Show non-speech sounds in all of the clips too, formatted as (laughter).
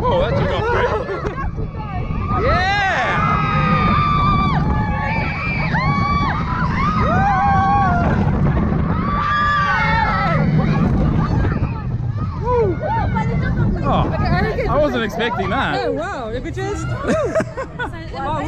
Whoa, that took off quick. Yeah! Oh, oh, I wasn't expecting that. Oh wow, look at just. (laughs) (laughs) wow,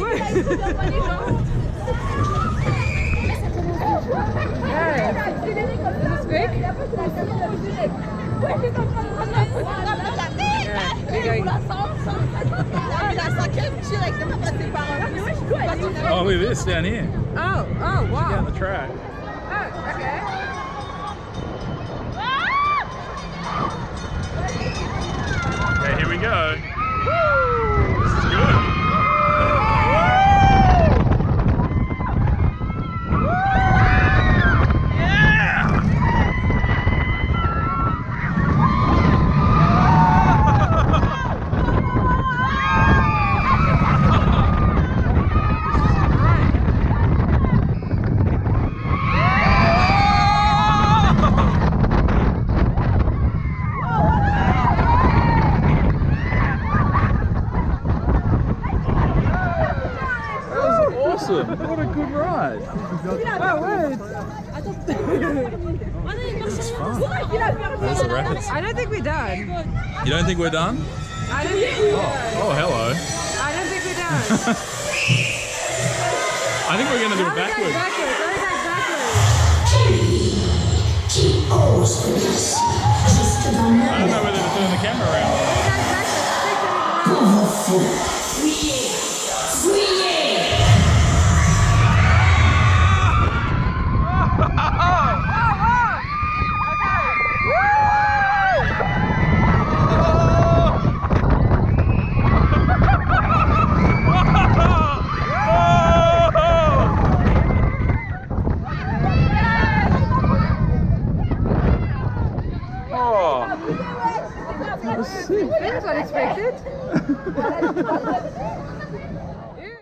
wait. Oh, look at this down here. Oh, oh wow. Down the track. Oh, okay. Ah! Okay, here we go. This is good. Yeah! That was awesome. (laughs) What a good ride. Oh, wait. This is fun. There's. I don't think we're done. You don't think we're done? I don't think we're done. Oh, oh, hello. I don't think we're done. (laughs) I think we're going to do Now it backwards. backwards. Now we're going backwards. I don't know whether to turn the camera around. That's unexpected. (laughs)